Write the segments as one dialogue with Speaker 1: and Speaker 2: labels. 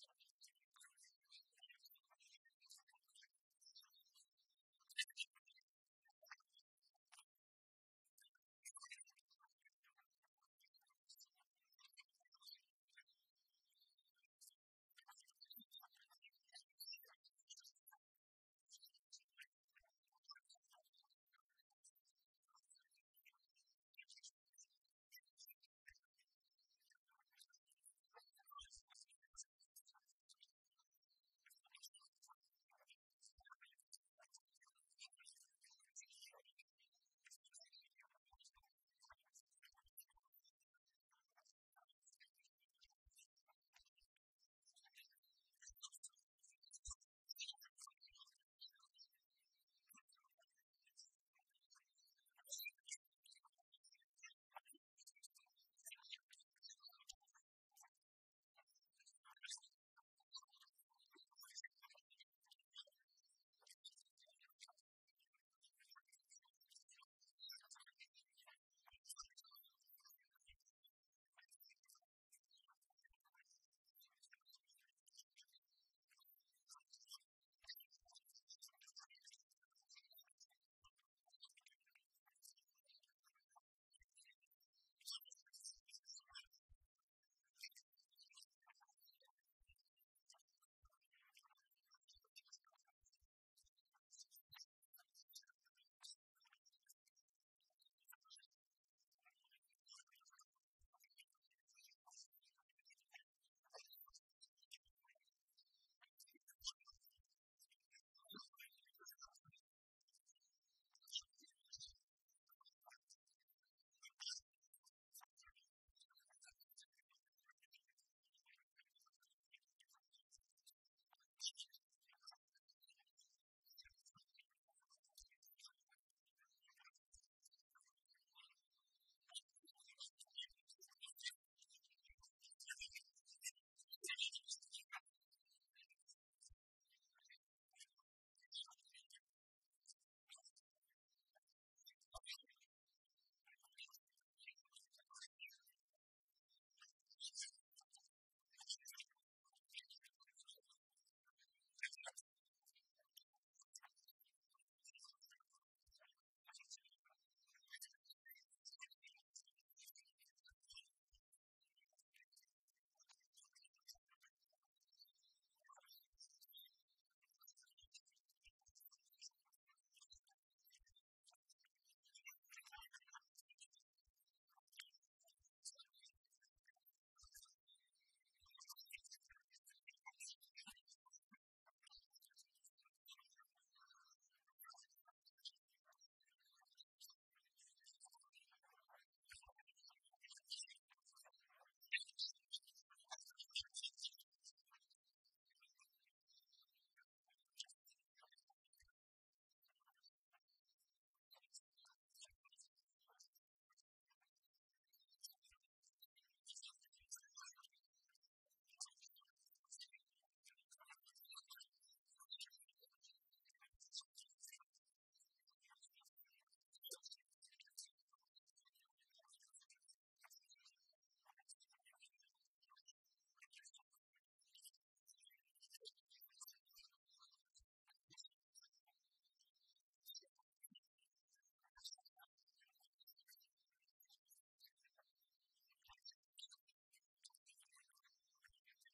Speaker 1: Thank you.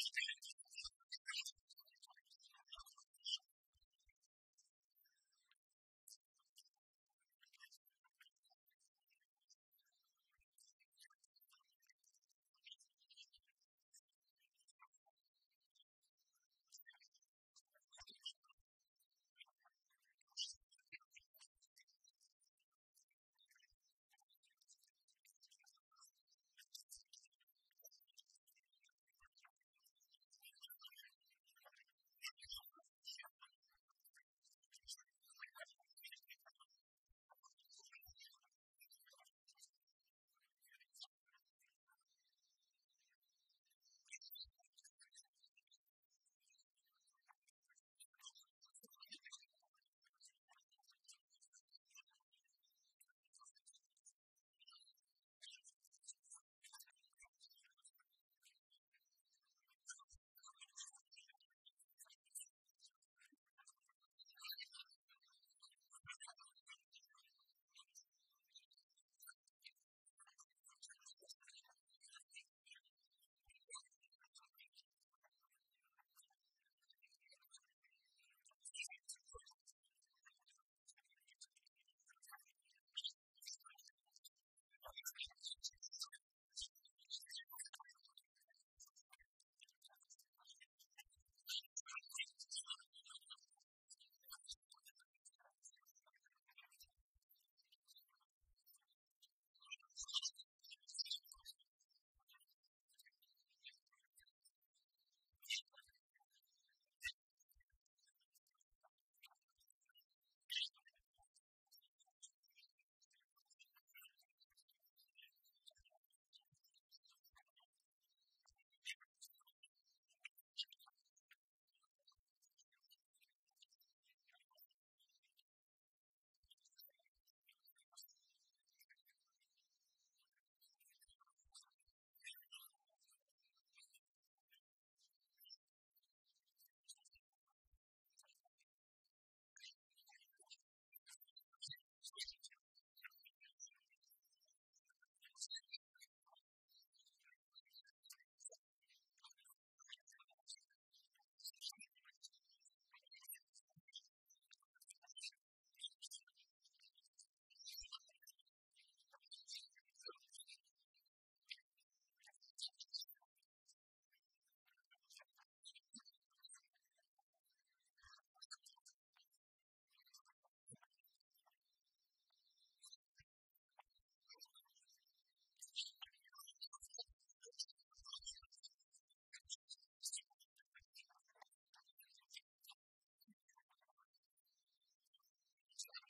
Speaker 1: interesting Thank you.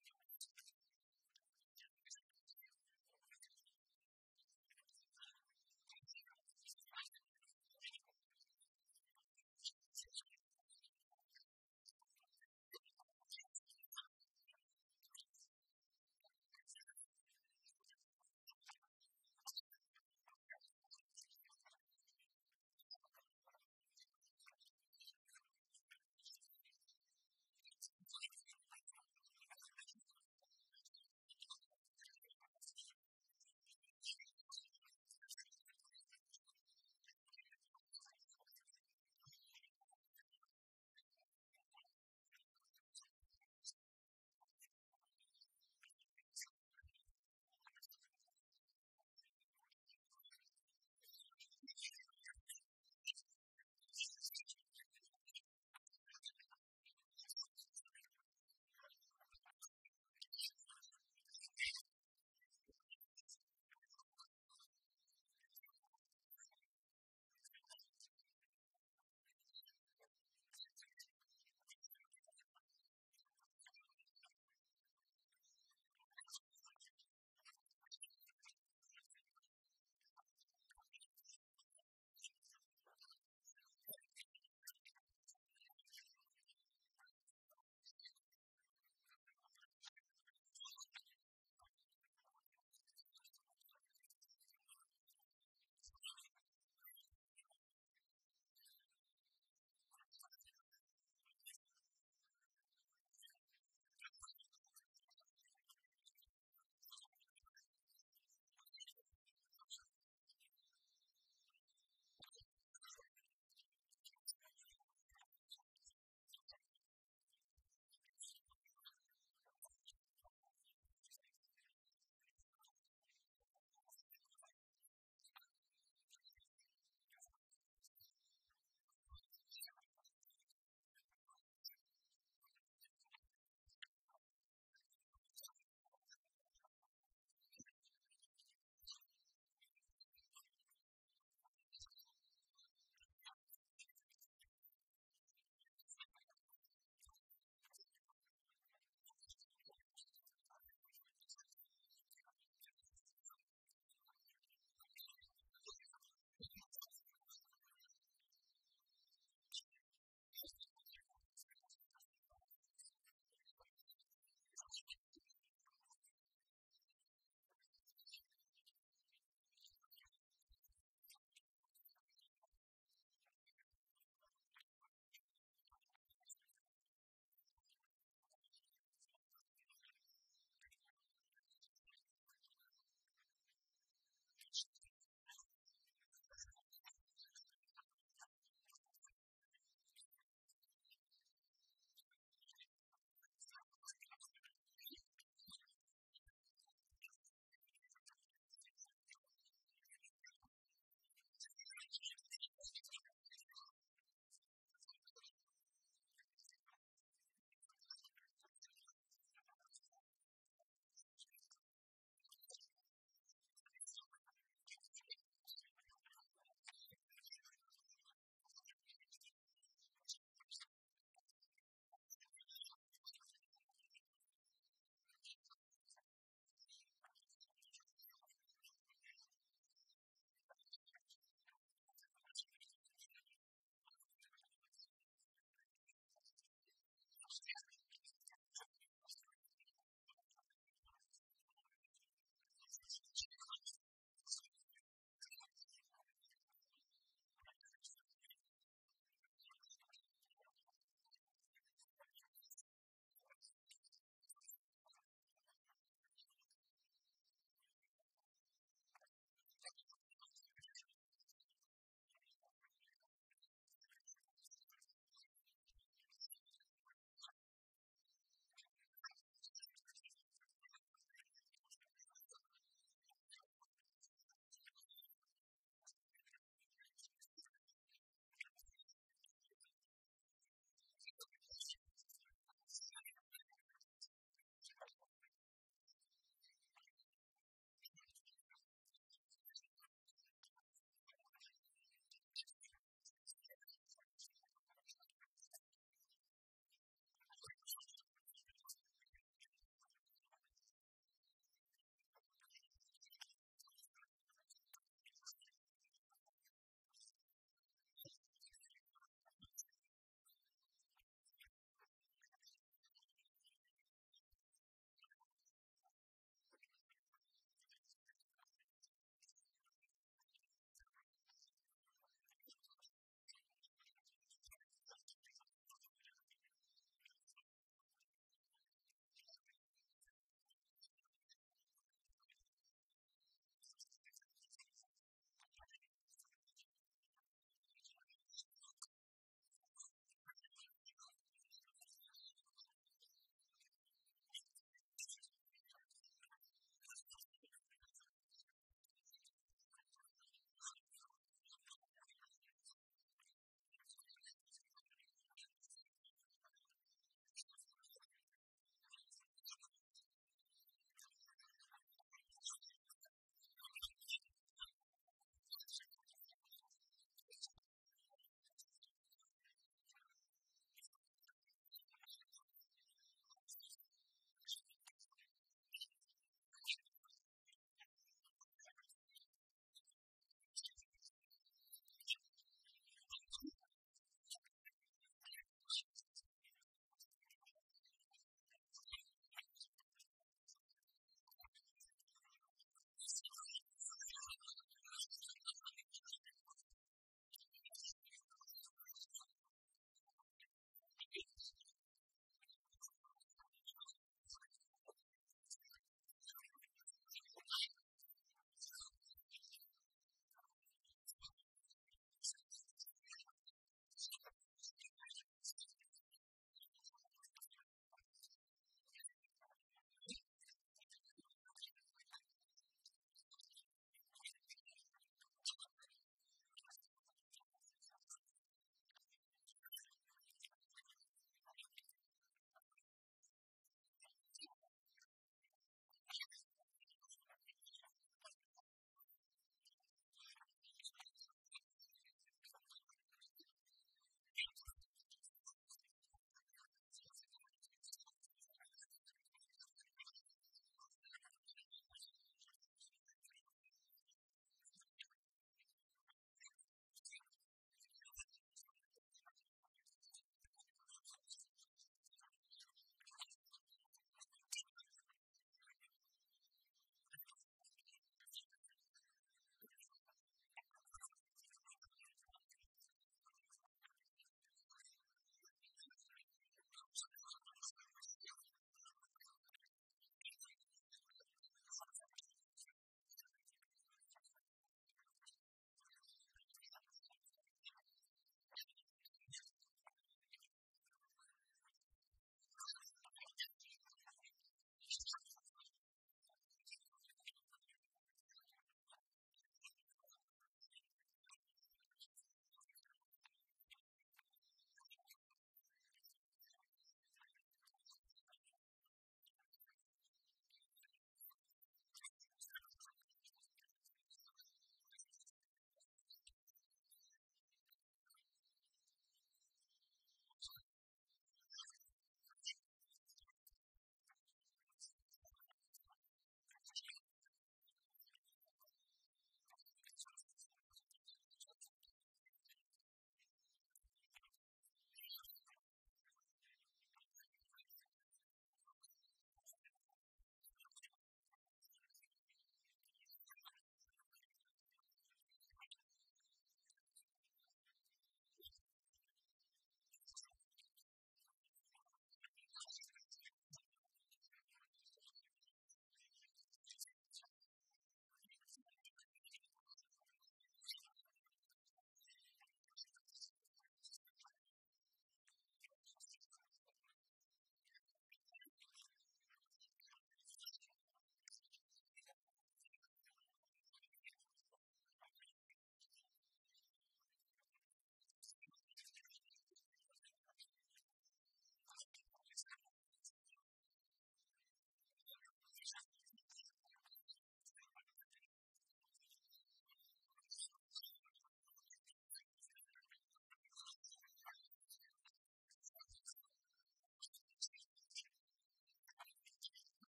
Speaker 1: circumstances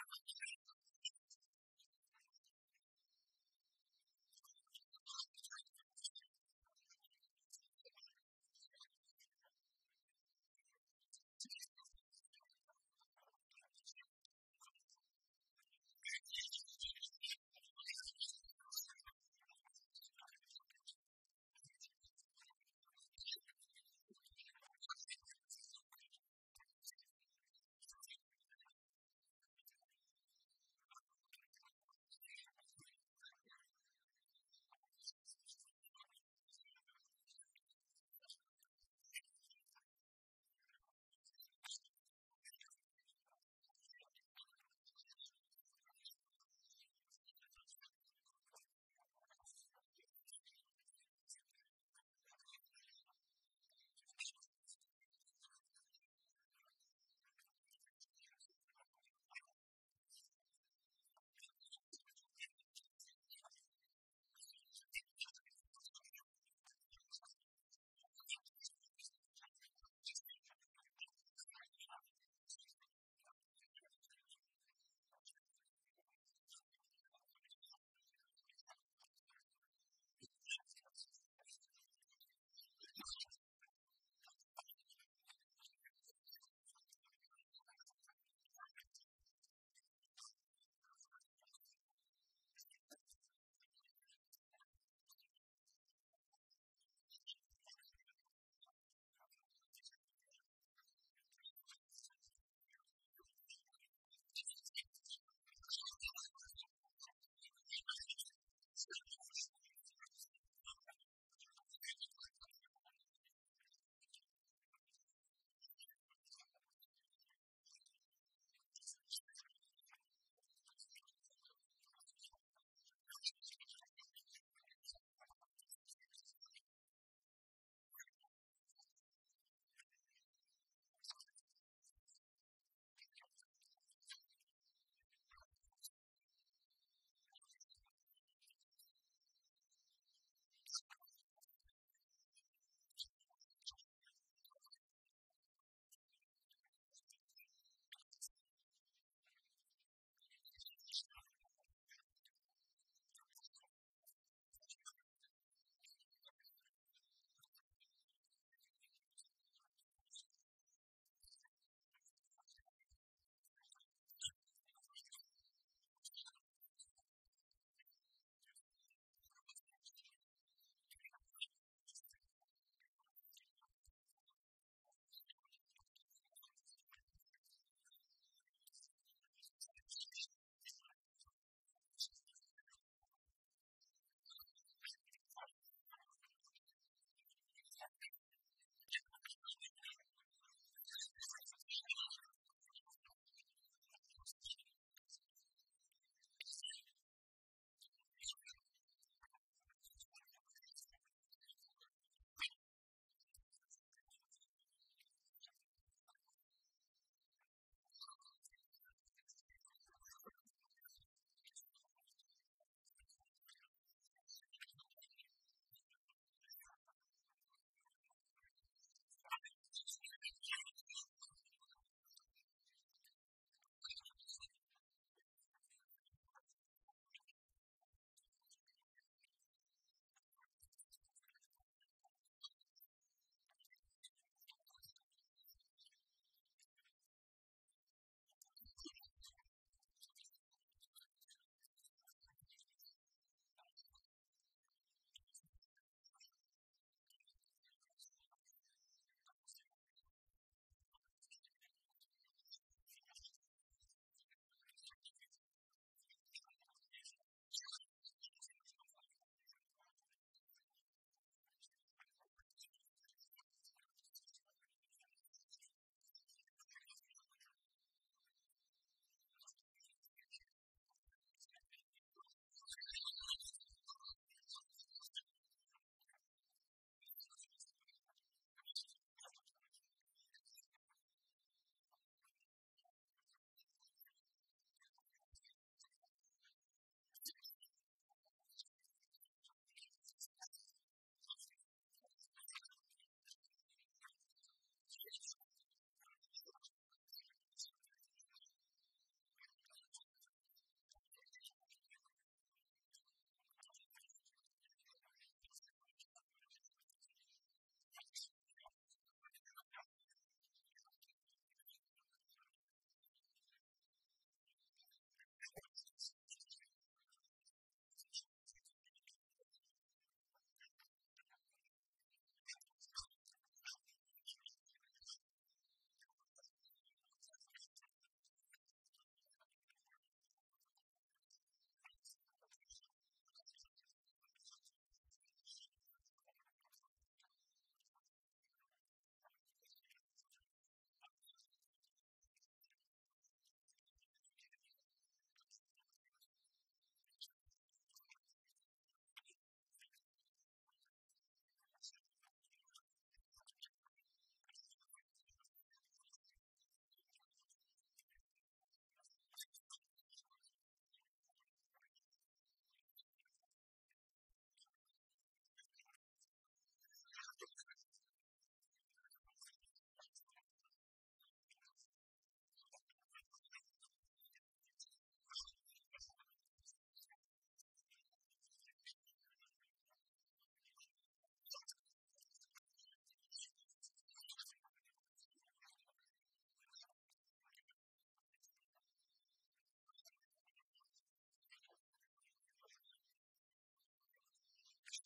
Speaker 1: 何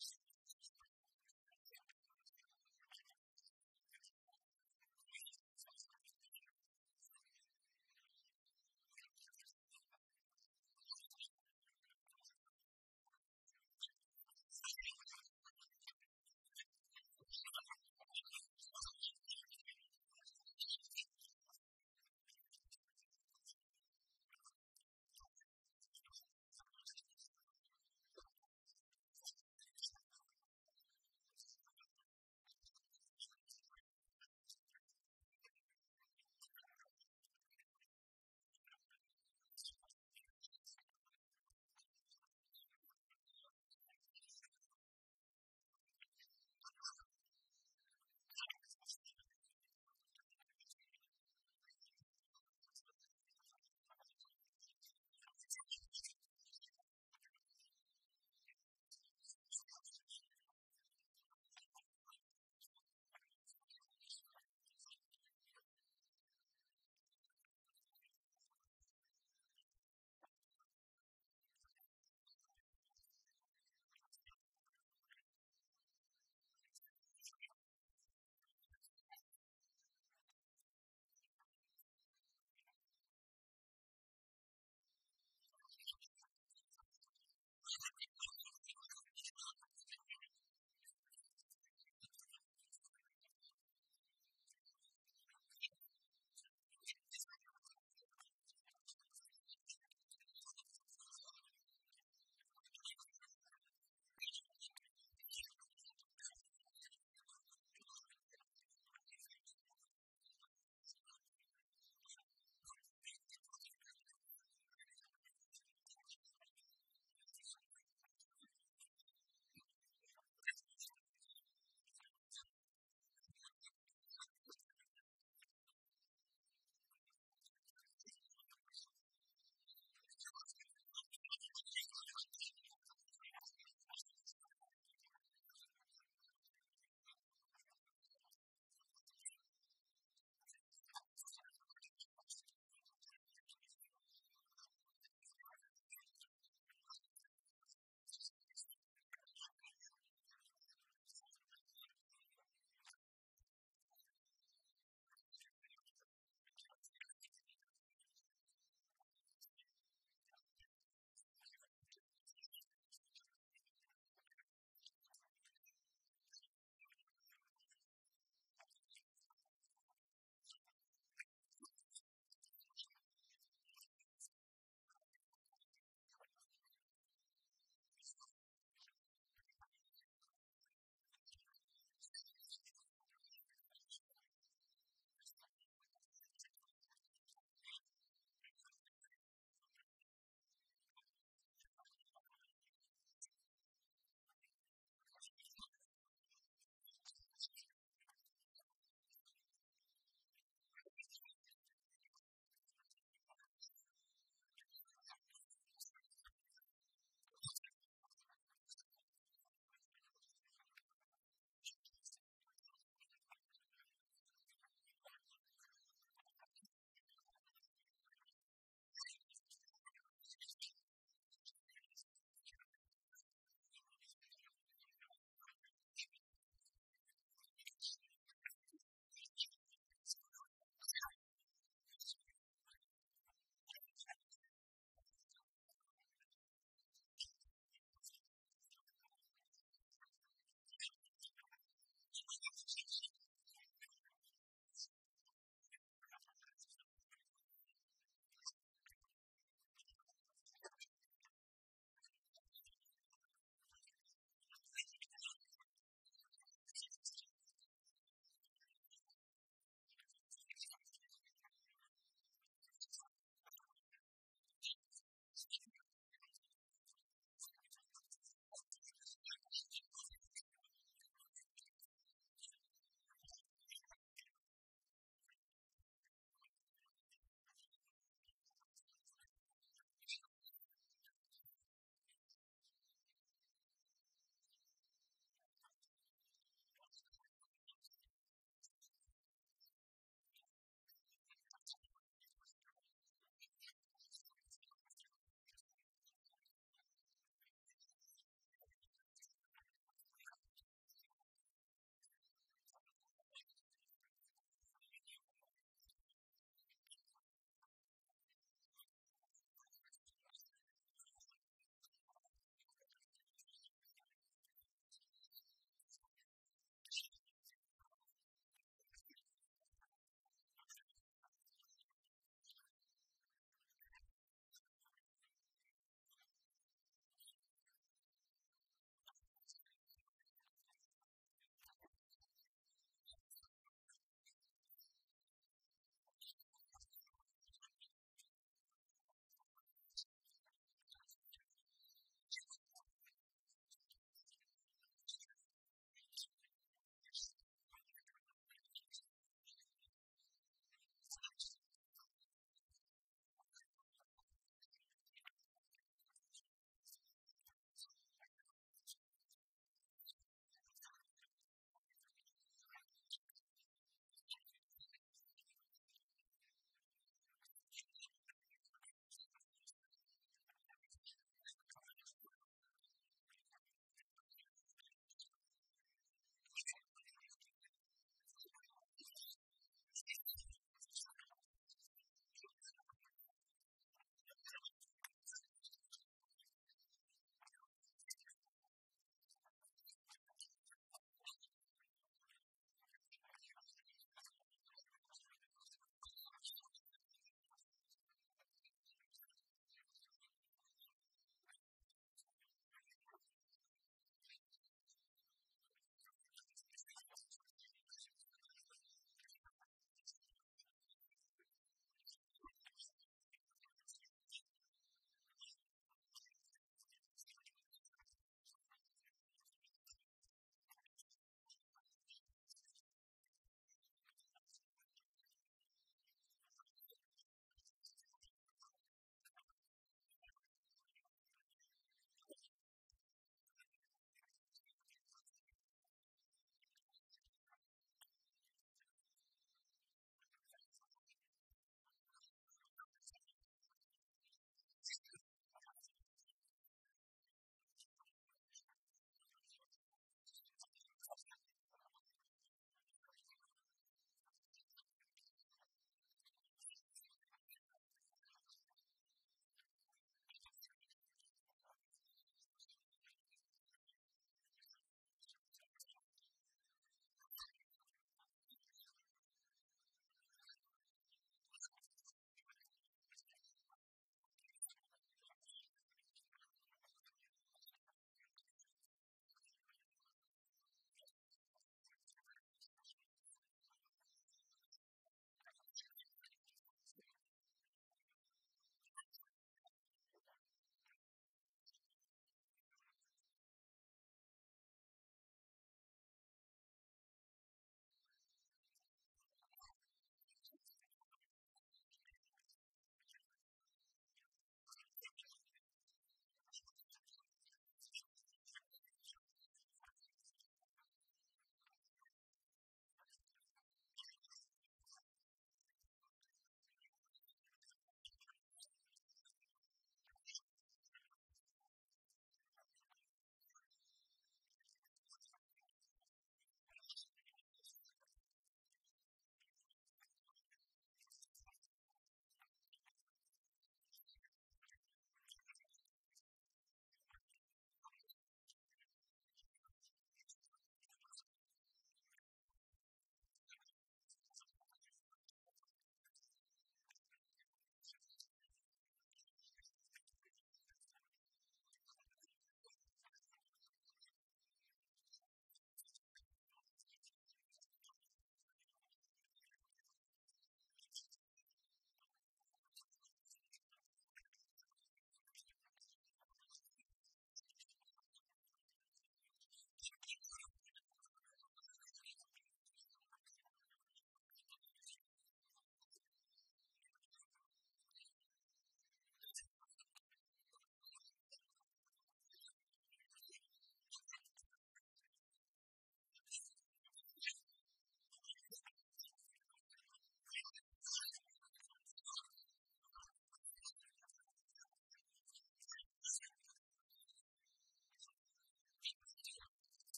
Speaker 1: Thank you.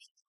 Speaker 1: Thank you.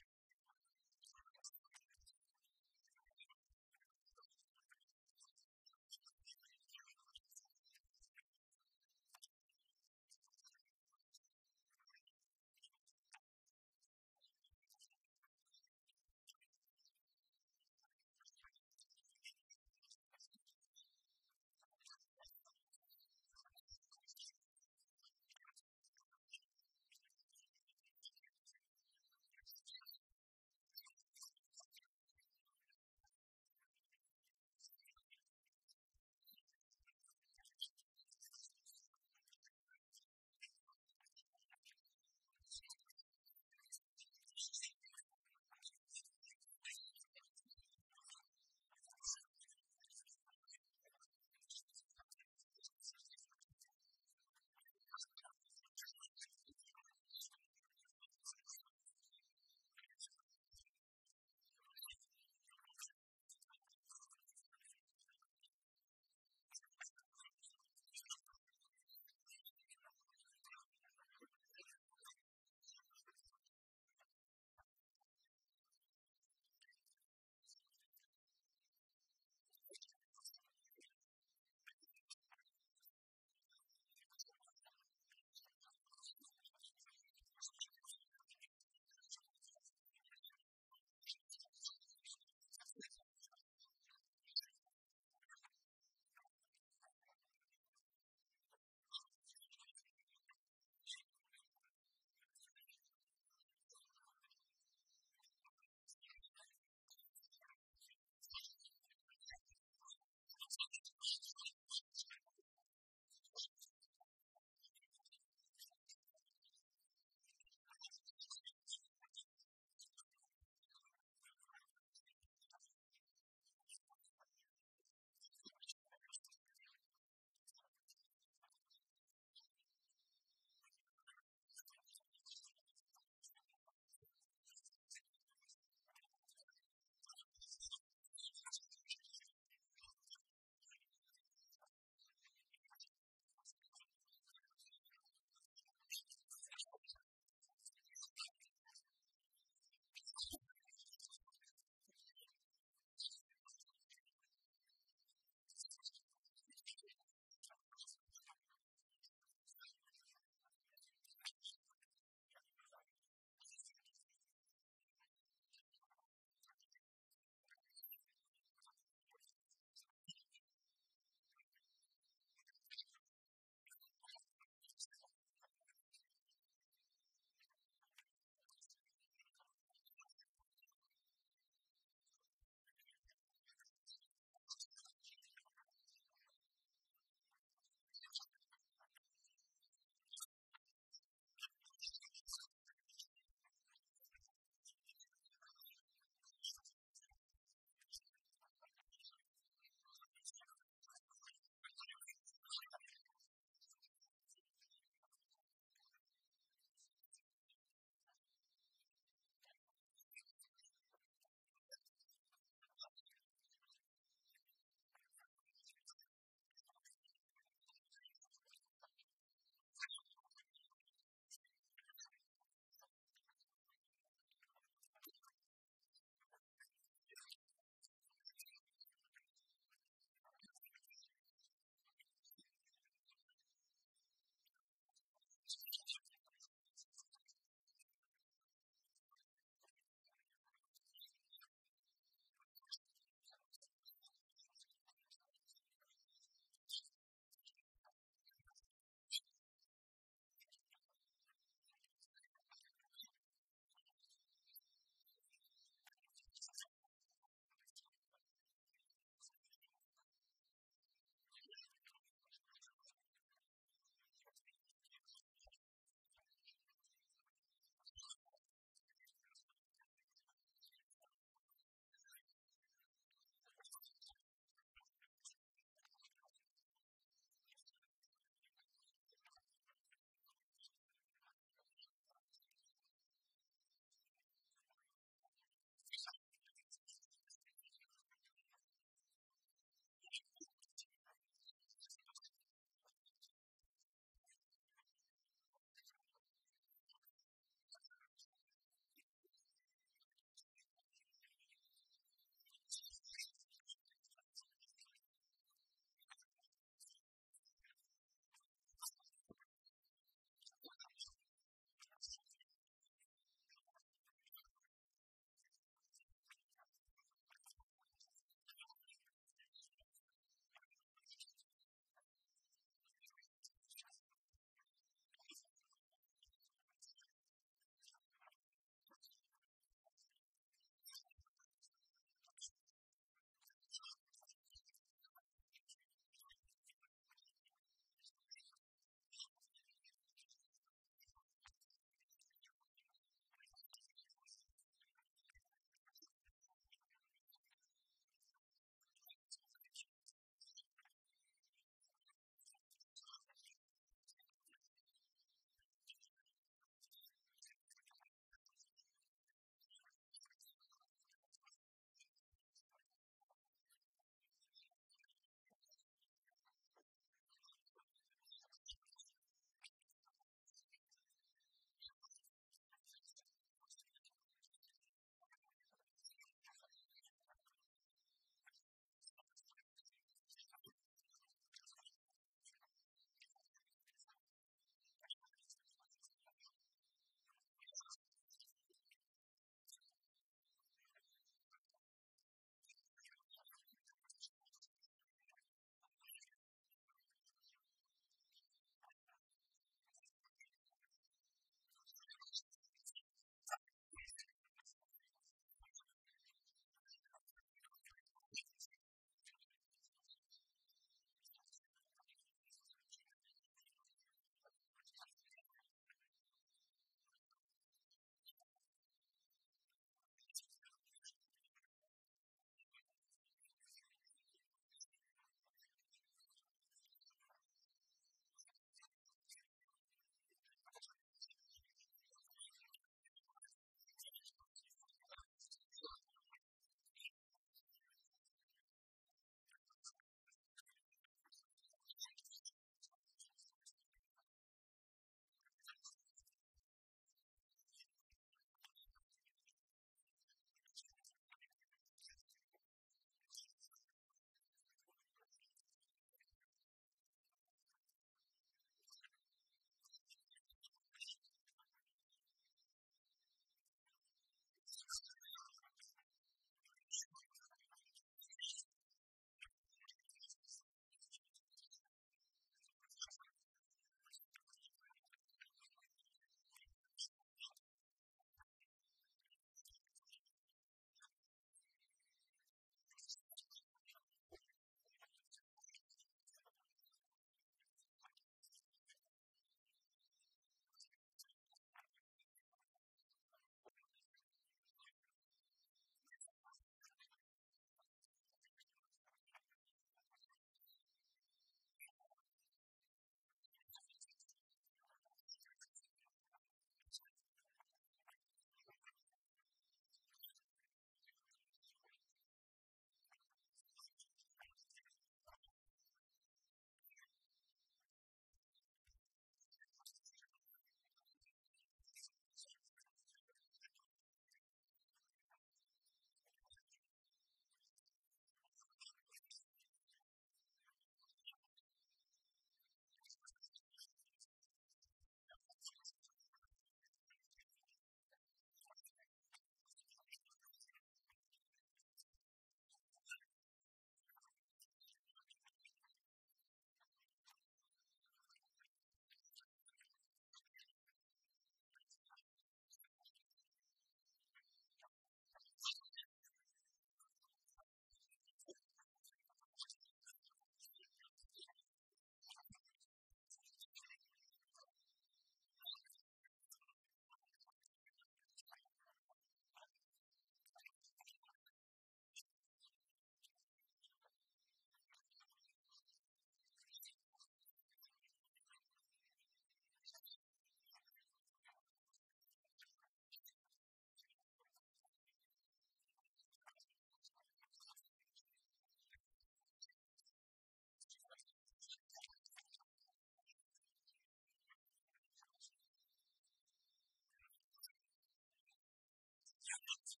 Speaker 1: Thank you.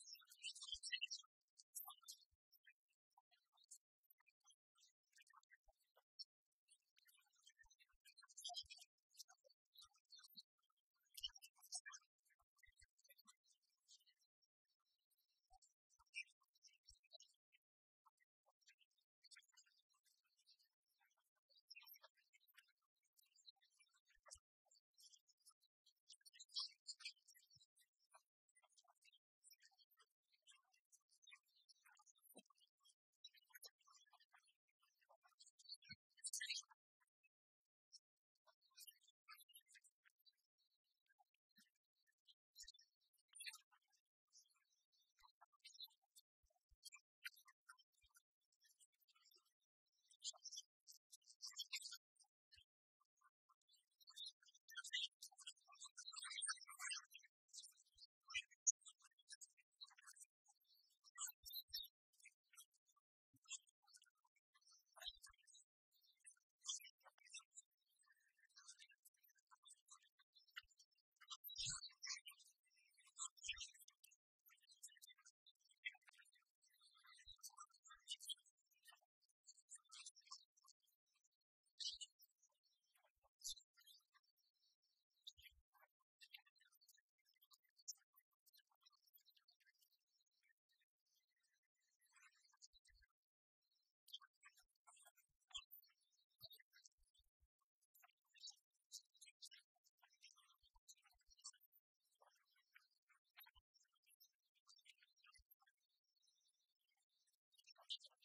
Speaker 1: Thank you.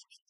Speaker 1: Thank you.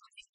Speaker 1: Thank you.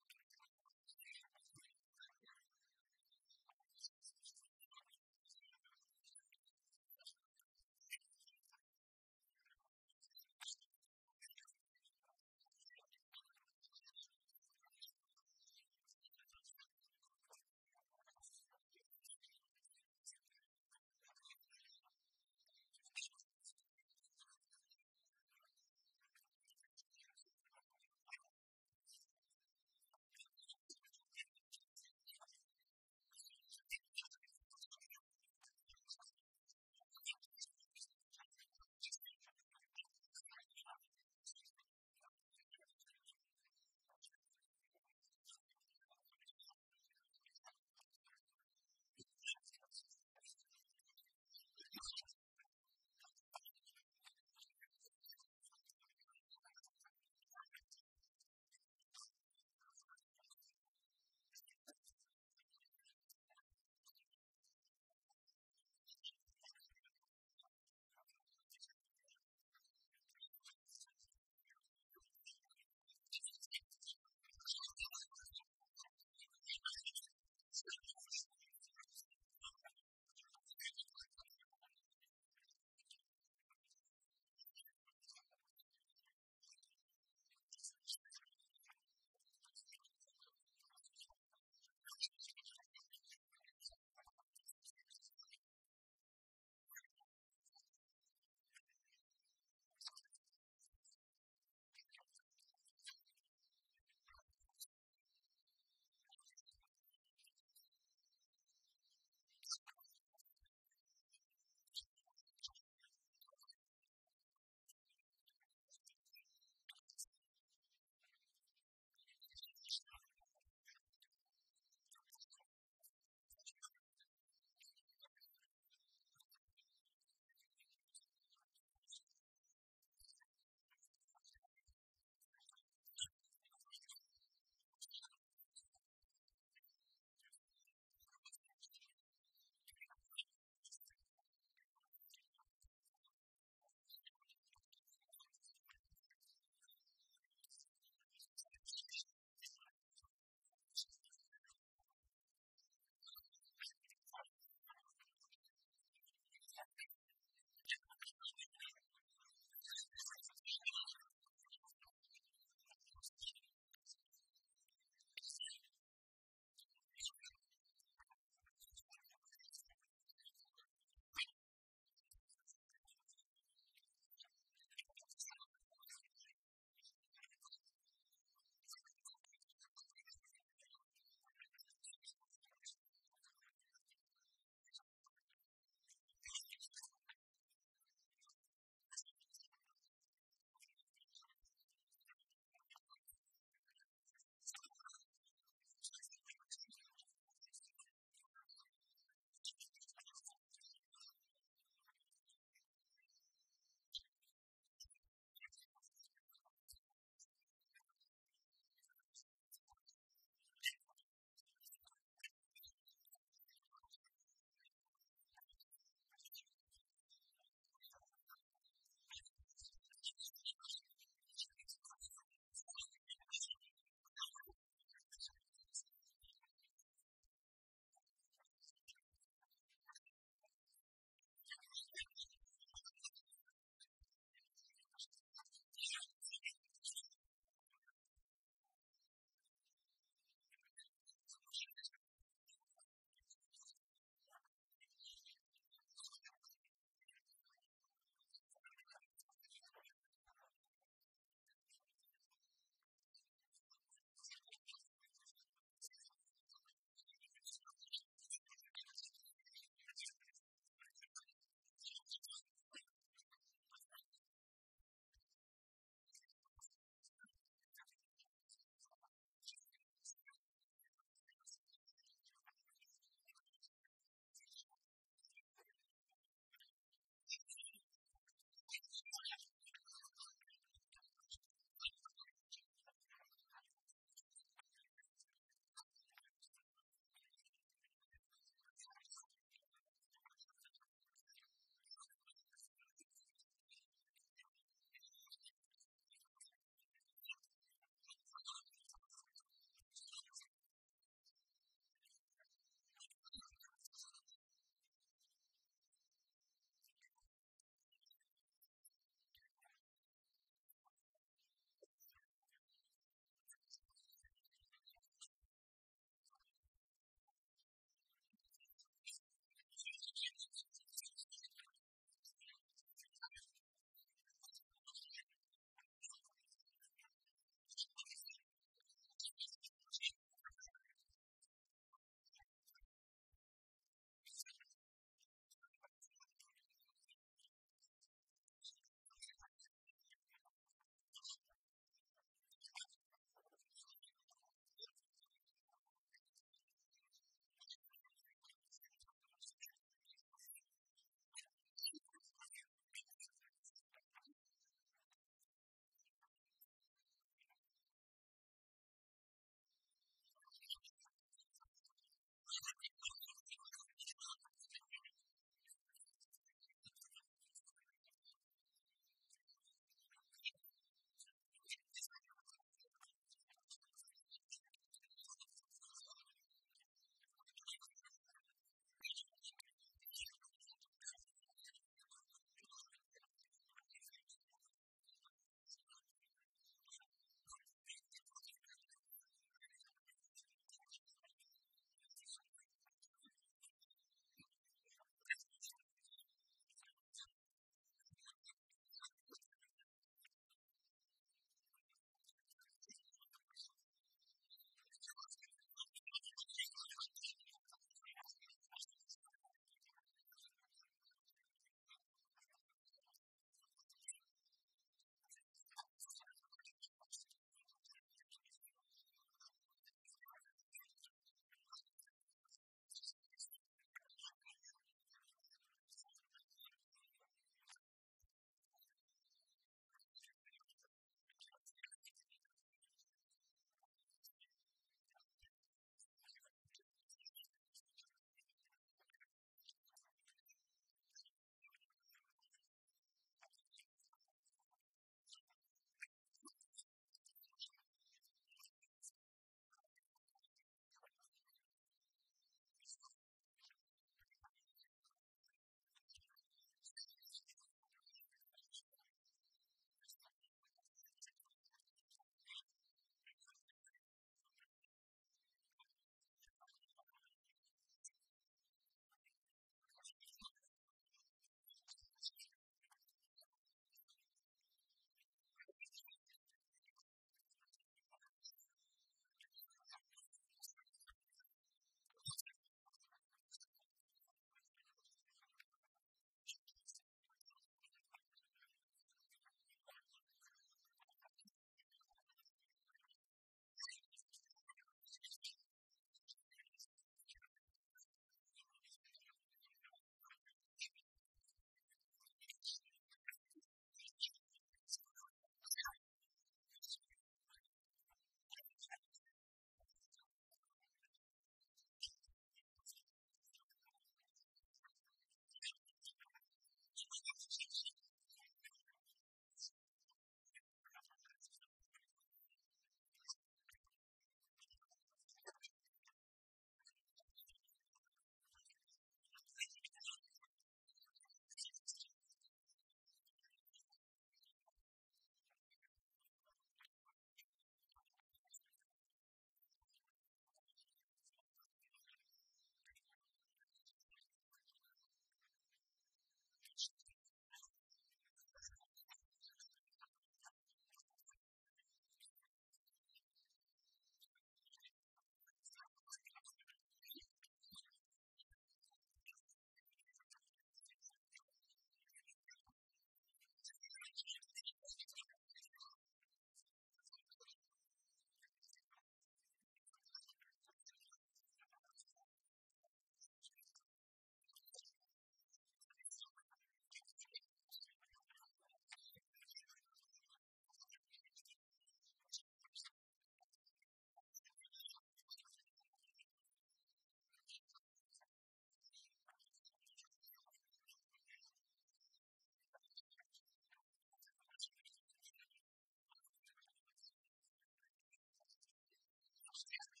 Speaker 1: Thank you.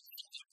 Speaker 1: 何